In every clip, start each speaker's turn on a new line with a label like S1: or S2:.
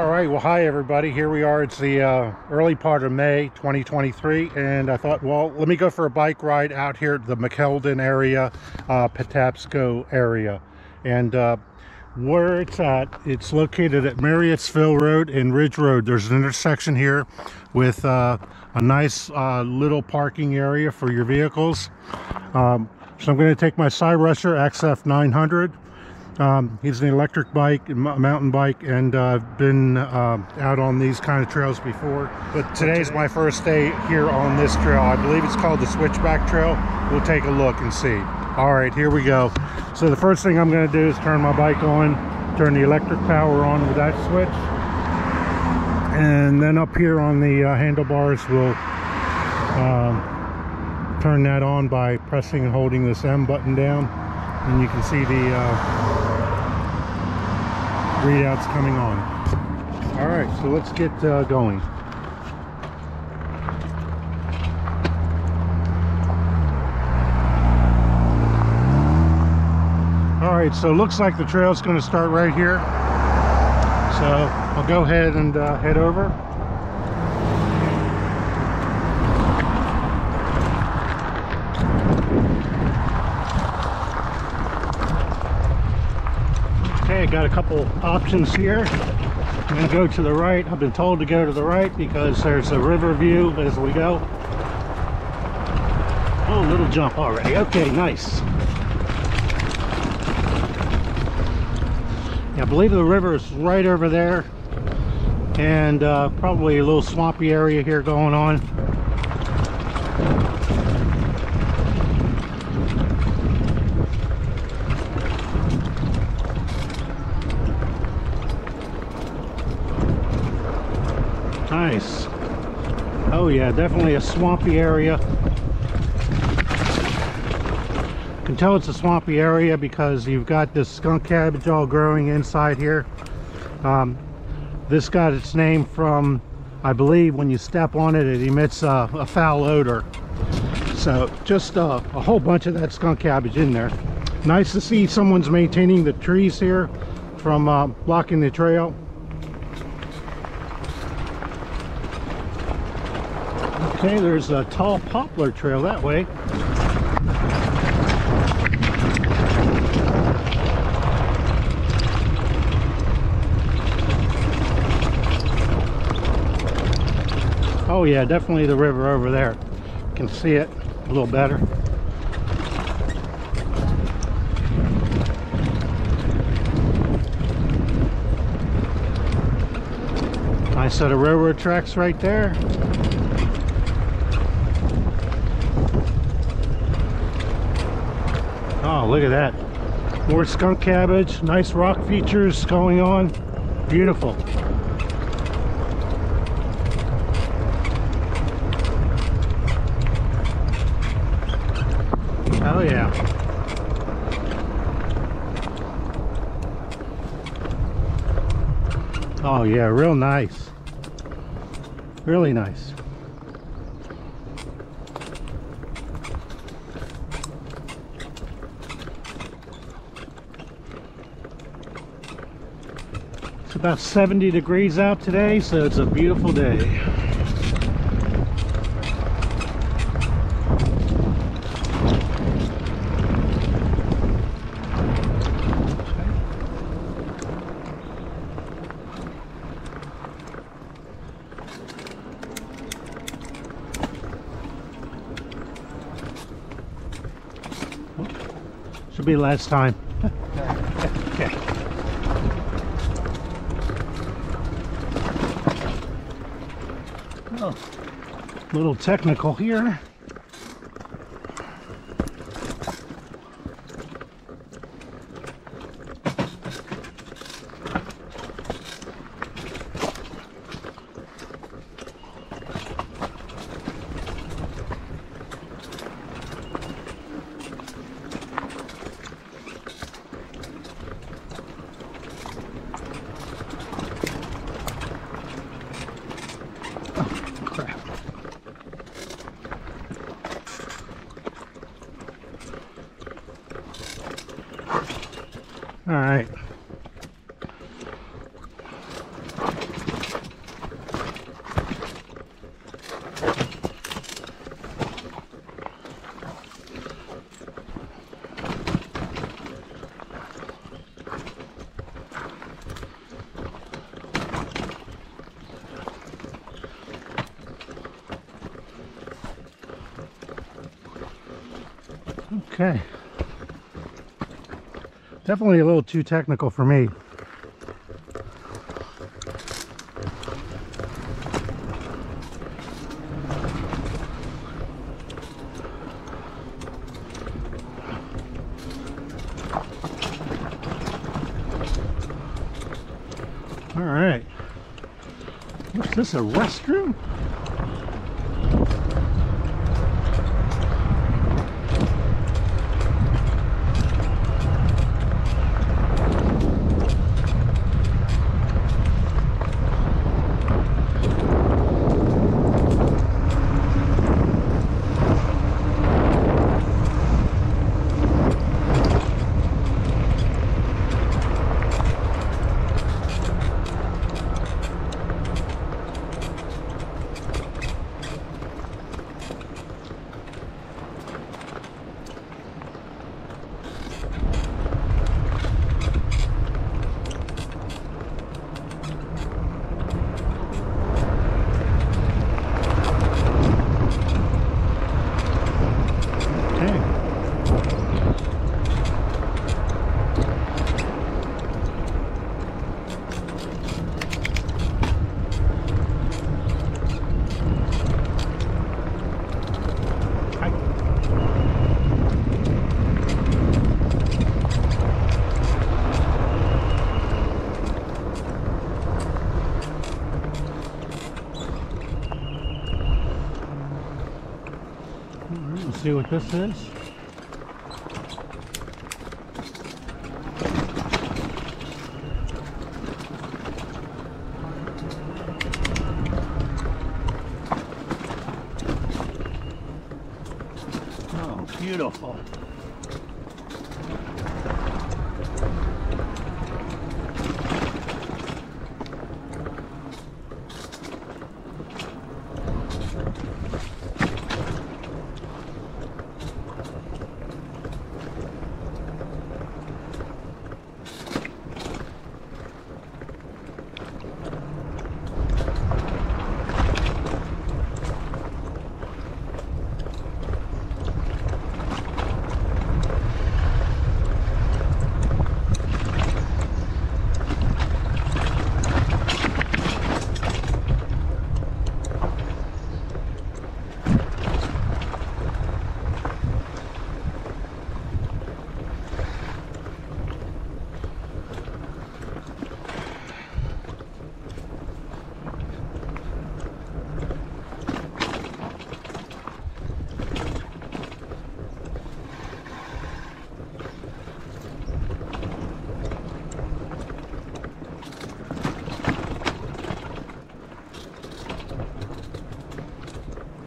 S1: All right, well, hi everybody. Here we are. It's the uh, early part of May 2023, and I thought, well, let me go for a bike ride out here at the McKeldin area, uh, Patapsco area. And uh, where it's at, it's located at Marriottsville Road and Ridge Road. There's an intersection here with uh, a nice uh, little parking area for your vehicles. Um, so I'm going to take my Cyrusher XF 900 um, he's an electric bike, a mountain bike, and uh, I've been uh, out on these kind of trails before. But today's my first day here on this trail. I believe it's called the Switchback Trail. We'll take a look and see. All right, here we go. So the first thing I'm going to do is turn my bike on, turn the electric power on with that switch. And then up here on the uh, handlebars, we'll um, turn that on by pressing and holding this M button down. And you can see the uh, readouts coming on. All right, so let's get uh, going. All right, so looks like the trail's going to start right here. So I'll go ahead and uh, head over. Got a couple options here. I'm to go to the right. I've been told to go to the right because there's a river view as we go. Oh, little jump already. Okay, nice. I believe the river is right over there and uh, probably a little swampy area here going on. Nice. Oh yeah, definitely a swampy area. You can tell it's a swampy area because you've got this skunk cabbage all growing inside here. Um, this got its name from, I believe, when you step on it, it emits a, foul odor. So just uh, a whole bunch of that skunk cabbage in there. Nice to see someone's maintaining the trees here from uh, blocking the trail. Okay, there's a tall poplar trail that way. Oh yeah, definitely the river over there. You can see it a little better. Nice set of railroad tracks right there. Oh, look at that. More skunk cabbage, nice rock features going on. Beautiful. Oh yeah. Oh yeah, real nice. Really nice. About 70 degrees out today, so it's a beautiful day. Should be last time. Little technical here. All right. Okay. Definitely a little too technical for me. All right. What's this, a restroom? Okay. Hi. Alright, Let's see what this is. Oh, beautiful.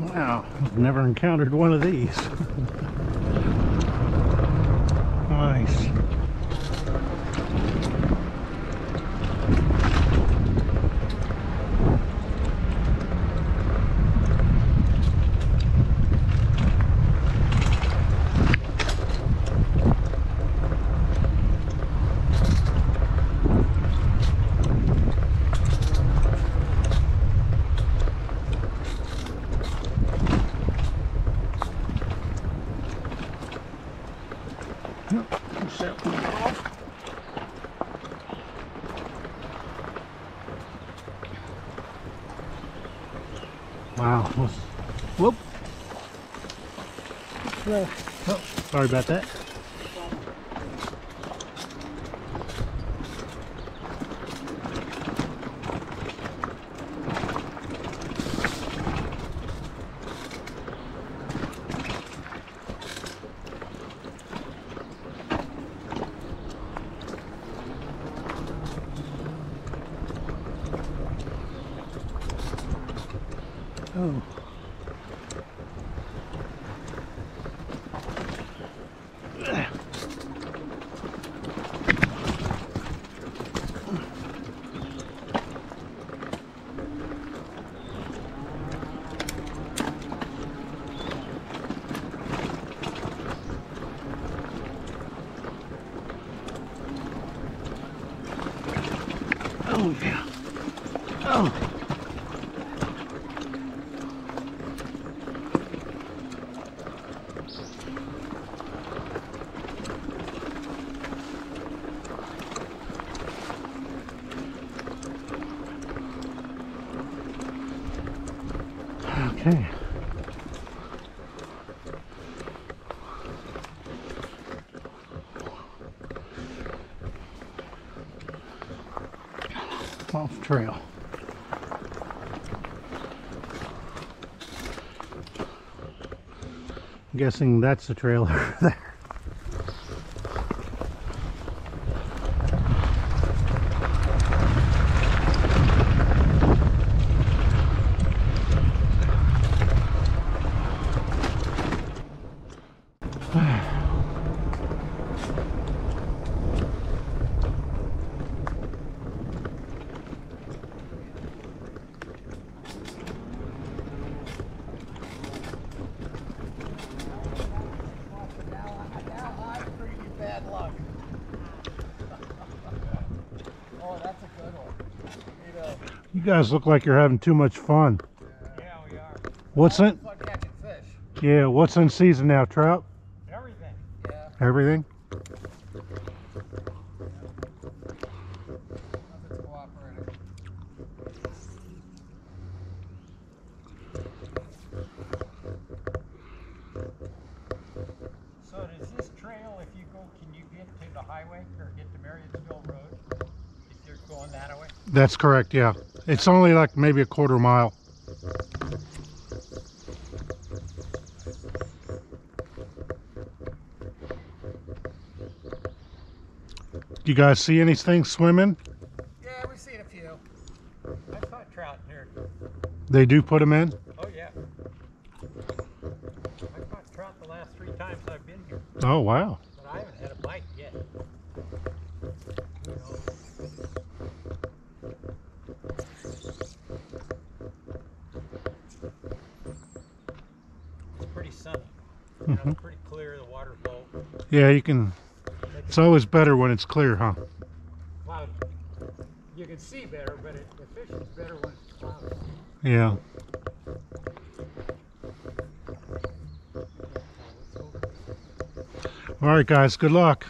S1: Wow, I've never encountered one of these. nice. Yep, push that one off. Wow. was- Whoop. Oh, sorry about that. Oh. Oh yeah. Oh. Okay. Off trail. I'm guessing that's the trail there.
S2: You
S1: guys look like you're having too much fun.
S2: yeah, we are.
S1: What's in? Yeah, what's in season now? Trout?
S2: Everything. Yeah,
S1: Everything?
S2: So does this trail, if you go, can you get to the highway or get to Marriottsville Road? If you're going that way?
S1: That's correct, yeah. It's only like maybe a quarter mile. Do you guys see anything swimming?
S2: Yeah, we've seen a few. I caught trout here.
S1: They do put them in?
S2: Oh yeah. I caught trout the last three times I've been here,
S1: Oh, wow.
S2: It's pretty sunny. You know, pretty clear, the water's low.
S1: Yeah, you can. It's always better when it's clear, huh?
S2: Cloudy. You can see better, but it, the fishing's better when it's cloudy.
S1: Yeah. All right, guys. Good luck.